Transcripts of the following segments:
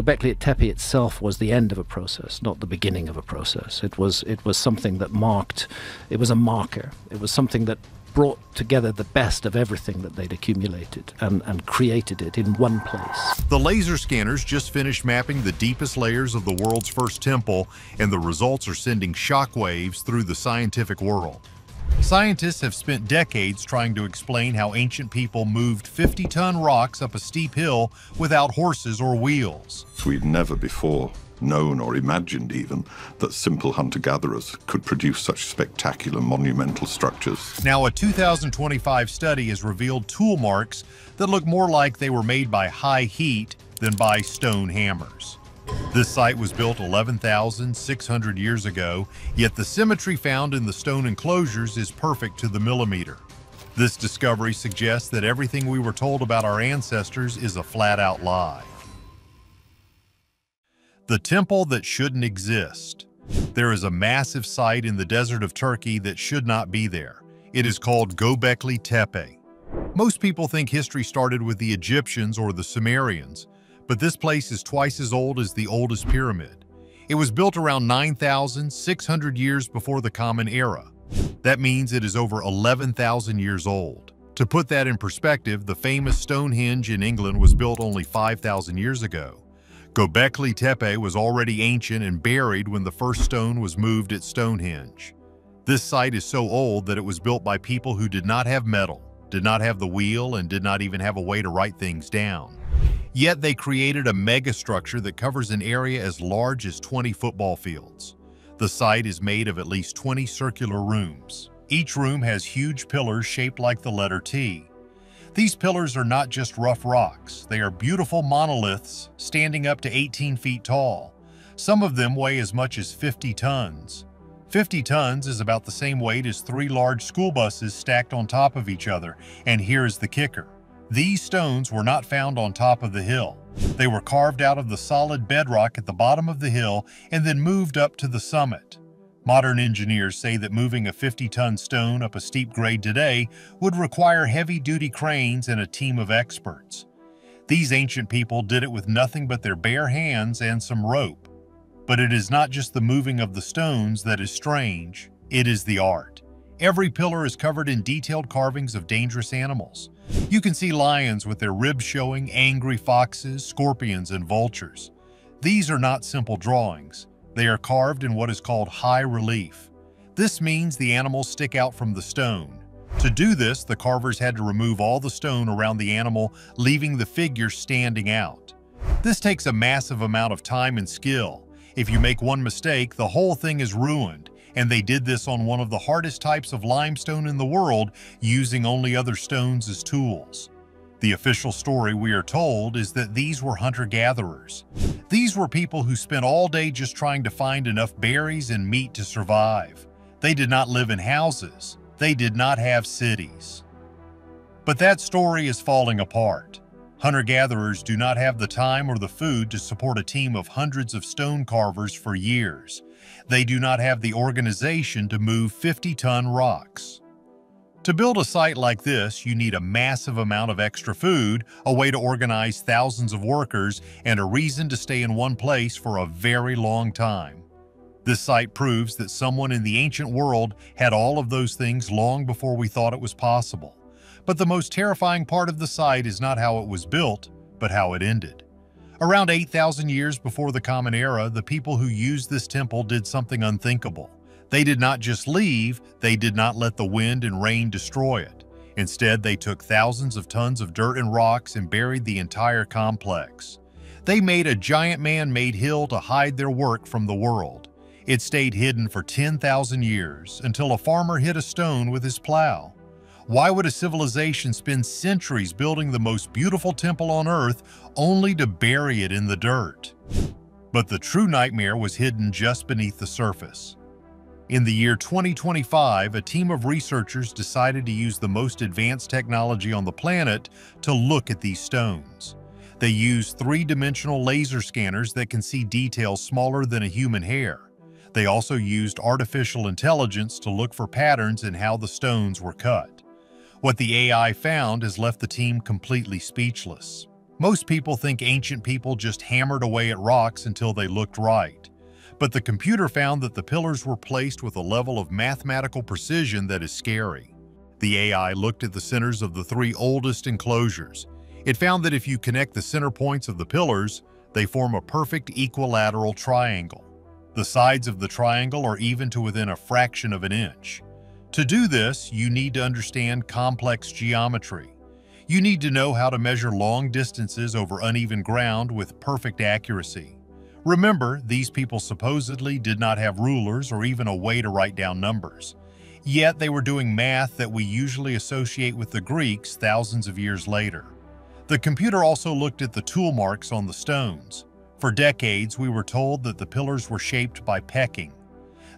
Göbekli Tepe itself was the end of a process, not the beginning of a process. It was it was something that marked, it was a marker. It was something that brought together the best of everything that they'd accumulated and, and created it in one place. The laser scanners just finished mapping the deepest layers of the world's first temple, and the results are sending shockwaves through the scientific world. Scientists have spent decades trying to explain how ancient people moved 50-ton rocks up a steep hill without horses or wheels. We'd never before known or imagined even that simple hunter-gatherers could produce such spectacular monumental structures. Now, a 2025 study has revealed tool marks that look more like they were made by high heat than by stone hammers. This site was built 11,600 years ago, yet the symmetry found in the stone enclosures is perfect to the millimeter. This discovery suggests that everything we were told about our ancestors is a flat-out lie. The temple that shouldn't exist. There is a massive site in the desert of Turkey that should not be there. It is called Göbekli Tepe. Most people think history started with the Egyptians or the Sumerians, but this place is twice as old as the oldest pyramid. It was built around 9,600 years before the Common Era. That means it is over 11,000 years old. To put that in perspective, the famous Stonehenge in England was built only 5,000 years ago. Göbekli Tepe was already ancient and buried when the first stone was moved at Stonehenge. This site is so old that it was built by people who did not have metal, did not have the wheel, and did not even have a way to write things down. Yet they created a megastructure that covers an area as large as 20 football fields. The site is made of at least 20 circular rooms. Each room has huge pillars shaped like the letter T. These pillars are not just rough rocks, they are beautiful monoliths standing up to 18 feet tall. Some of them weigh as much as 50 tons. 50 tons is about the same weight as three large school buses stacked on top of each other, and here's the kicker. These stones were not found on top of the hill. They were carved out of the solid bedrock at the bottom of the hill and then moved up to the summit. Modern engineers say that moving a 50-ton stone up a steep grade today would require heavy-duty cranes and a team of experts. These ancient people did it with nothing but their bare hands and some rope. But it is not just the moving of the stones that is strange, it is the art. Every pillar is covered in detailed carvings of dangerous animals. You can see lions with their ribs showing, angry foxes, scorpions, and vultures. These are not simple drawings. They are carved in what is called high relief. This means the animals stick out from the stone. To do this, the carvers had to remove all the stone around the animal, leaving the figure standing out. This takes a massive amount of time and skill. If you make one mistake, the whole thing is ruined, and they did this on one of the hardest types of limestone in the world, using only other stones as tools. The official story we are told is that these were hunter-gatherers. These were people who spent all day just trying to find enough berries and meat to survive. They did not live in houses. They did not have cities. But that story is falling apart. Hunter-gatherers do not have the time or the food to support a team of hundreds of stone carvers for years. They do not have the organization to move 50-ton rocks. To build a site like this, you need a massive amount of extra food, a way to organize thousands of workers, and a reason to stay in one place for a very long time. This site proves that someone in the ancient world had all of those things long before we thought it was possible. But the most terrifying part of the site is not how it was built, but how it ended. Around 8,000 years before the Common Era, the people who used this temple did something unthinkable. They did not just leave, they did not let the wind and rain destroy it. Instead, they took thousands of tons of dirt and rocks and buried the entire complex. They made a giant man-made hill to hide their work from the world. It stayed hidden for 10,000 years until a farmer hit a stone with his plow. Why would a civilization spend centuries building the most beautiful temple on earth only to bury it in the dirt? But the true nightmare was hidden just beneath the surface. In the year 2025, a team of researchers decided to use the most advanced technology on the planet to look at these stones. They used three-dimensional laser scanners that can see details smaller than a human hair. They also used artificial intelligence to look for patterns in how the stones were cut. What the AI found has left the team completely speechless. Most people think ancient people just hammered away at rocks until they looked right. But the computer found that the pillars were placed with a level of mathematical precision that is scary. The AI looked at the centers of the three oldest enclosures. It found that if you connect the center points of the pillars, they form a perfect equilateral triangle. The sides of the triangle are even to within a fraction of an inch. To do this, you need to understand complex geometry. You need to know how to measure long distances over uneven ground with perfect accuracy. Remember, these people supposedly did not have rulers or even a way to write down numbers. Yet they were doing math that we usually associate with the Greeks thousands of years later. The computer also looked at the tool marks on the stones. For decades, we were told that the pillars were shaped by pecking.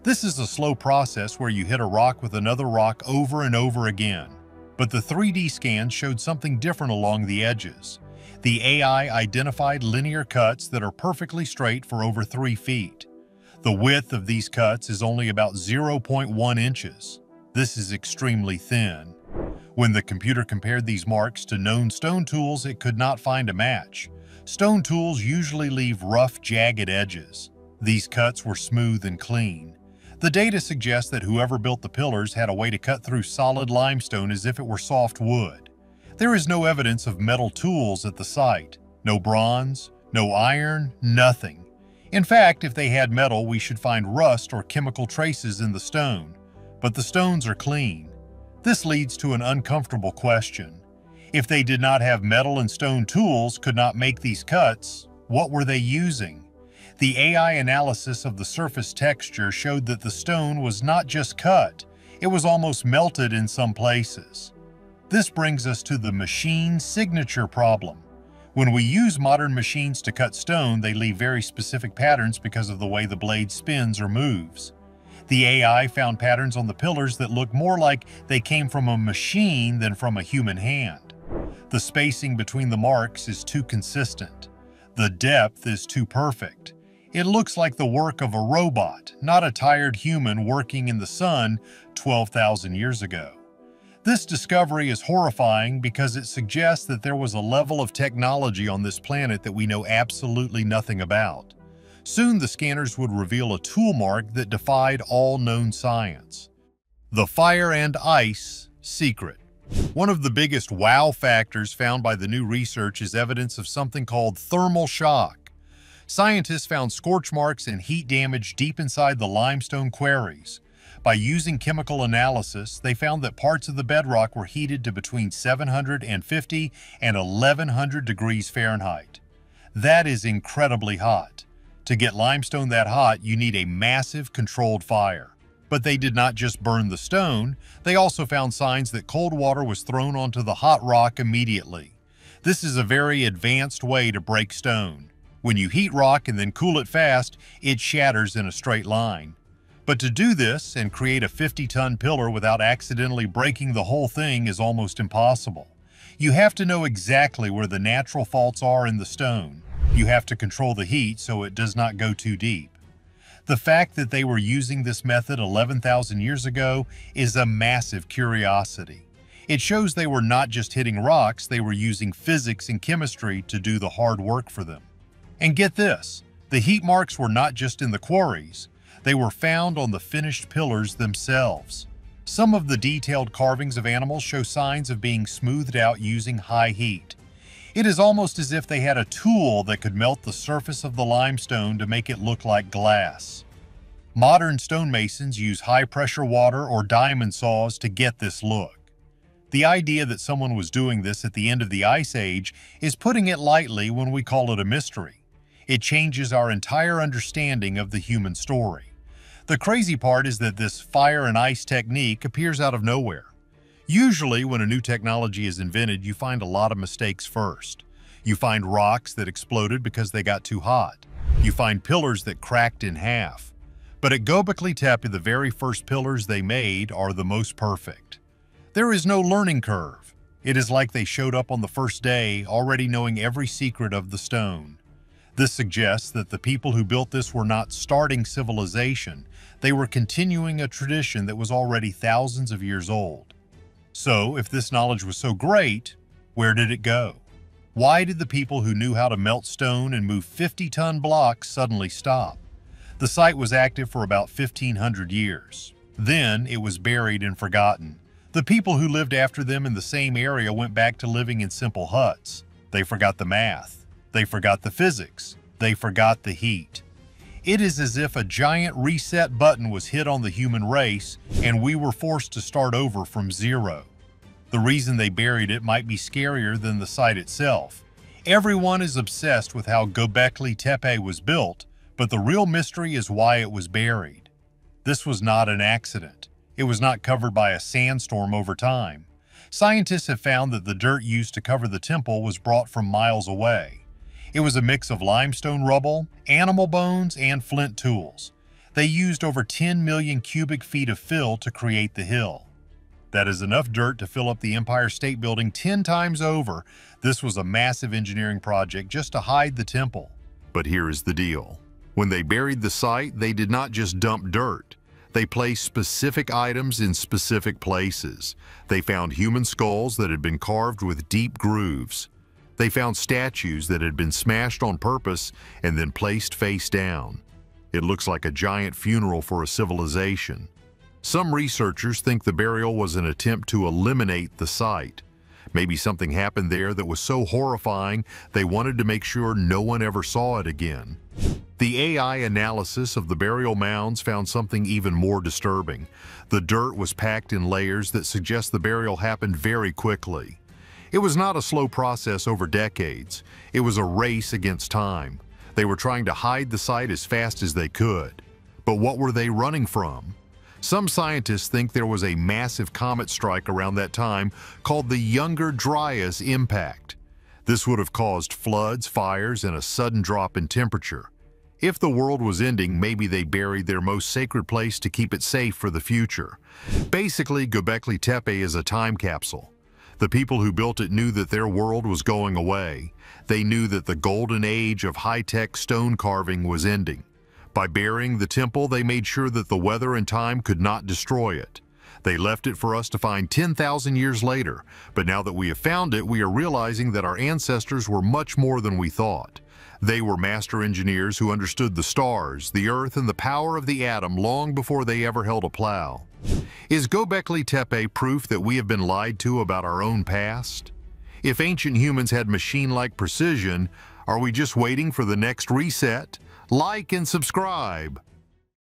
This is a slow process where you hit a rock with another rock over and over again. But the 3D scan showed something different along the edges. The AI identified linear cuts that are perfectly straight for over 3 feet. The width of these cuts is only about 0.1 inches. This is extremely thin. When the computer compared these marks to known stone tools, it could not find a match. Stone tools usually leave rough, jagged edges. These cuts were smooth and clean. The data suggests that whoever built the pillars had a way to cut through solid limestone as if it were soft wood. There is no evidence of metal tools at the site. No bronze, no iron, nothing. In fact, if they had metal, we should find rust or chemical traces in the stone. But the stones are clean. This leads to an uncomfortable question. If they did not have metal and stone tools, could not make these cuts, what were they using? The AI analysis of the surface texture showed that the stone was not just cut, it was almost melted in some places. This brings us to the machine signature problem. When we use modern machines to cut stone, they leave very specific patterns because of the way the blade spins or moves. The AI found patterns on the pillars that look more like they came from a machine than from a human hand. The spacing between the marks is too consistent. The depth is too perfect. It looks like the work of a robot, not a tired human working in the sun 12,000 years ago. This discovery is horrifying because it suggests that there was a level of technology on this planet that we know absolutely nothing about. Soon the scanners would reveal a tool mark that defied all known science. The Fire and Ice Secret one of the biggest wow factors found by the new research is evidence of something called thermal shock. Scientists found scorch marks and heat damage deep inside the limestone quarries. By using chemical analysis, they found that parts of the bedrock were heated to between 750 and 1100 degrees Fahrenheit. That is incredibly hot. To get limestone that hot, you need a massive controlled fire. But they did not just burn the stone, they also found signs that cold water was thrown onto the hot rock immediately. This is a very advanced way to break stone. When you heat rock and then cool it fast, it shatters in a straight line. But to do this and create a 50-ton pillar without accidentally breaking the whole thing is almost impossible. You have to know exactly where the natural faults are in the stone. You have to control the heat so it does not go too deep. The fact that they were using this method 11,000 years ago is a massive curiosity. It shows they were not just hitting rocks, they were using physics and chemistry to do the hard work for them. And get this, the heat marks were not just in the quarries, they were found on the finished pillars themselves. Some of the detailed carvings of animals show signs of being smoothed out using high heat. It is almost as if they had a tool that could melt the surface of the limestone to make it look like glass. Modern stonemasons use high-pressure water or diamond saws to get this look. The idea that someone was doing this at the end of the Ice Age is putting it lightly when we call it a mystery. It changes our entire understanding of the human story. The crazy part is that this fire and ice technique appears out of nowhere. Usually, when a new technology is invented, you find a lot of mistakes first. You find rocks that exploded because they got too hot. You find pillars that cracked in half. But at Göbekli Tepe, the very first pillars they made are the most perfect. There is no learning curve. It is like they showed up on the first day, already knowing every secret of the stone. This suggests that the people who built this were not starting civilization, they were continuing a tradition that was already thousands of years old. So, if this knowledge was so great, where did it go? Why did the people who knew how to melt stone and move 50-ton blocks suddenly stop? The site was active for about 1,500 years. Then it was buried and forgotten. The people who lived after them in the same area went back to living in simple huts. They forgot the math. They forgot the physics. They forgot the heat. It is as if a giant reset button was hit on the human race and we were forced to start over from zero. The reason they buried it might be scarier than the site itself. Everyone is obsessed with how Göbekli Tepe was built, but the real mystery is why it was buried. This was not an accident. It was not covered by a sandstorm over time. Scientists have found that the dirt used to cover the temple was brought from miles away. It was a mix of limestone rubble, animal bones, and flint tools. They used over 10 million cubic feet of fill to create the hill. That is enough dirt to fill up the Empire State Building 10 times over. This was a massive engineering project just to hide the temple. But here is the deal. When they buried the site, they did not just dump dirt. They placed specific items in specific places. They found human skulls that had been carved with deep grooves. They found statues that had been smashed on purpose and then placed face down. It looks like a giant funeral for a civilization. Some researchers think the burial was an attempt to eliminate the site. Maybe something happened there that was so horrifying they wanted to make sure no one ever saw it again. The AI analysis of the burial mounds found something even more disturbing. The dirt was packed in layers that suggest the burial happened very quickly. It was not a slow process over decades. It was a race against time. They were trying to hide the site as fast as they could. But what were they running from? Some scientists think there was a massive comet strike around that time called the Younger Dryas impact. This would have caused floods, fires, and a sudden drop in temperature. If the world was ending, maybe they buried their most sacred place to keep it safe for the future. Basically, Göbekli Tepe is a time capsule. The people who built it knew that their world was going away. They knew that the golden age of high-tech stone carving was ending. By burying the temple, they made sure that the weather and time could not destroy it. They left it for us to find 10,000 years later, but now that we have found it, we are realizing that our ancestors were much more than we thought. They were master engineers who understood the stars, the earth, and the power of the atom long before they ever held a plow. Is Göbekli Tepe proof that we have been lied to about our own past? If ancient humans had machine-like precision, are we just waiting for the next reset? Like and subscribe.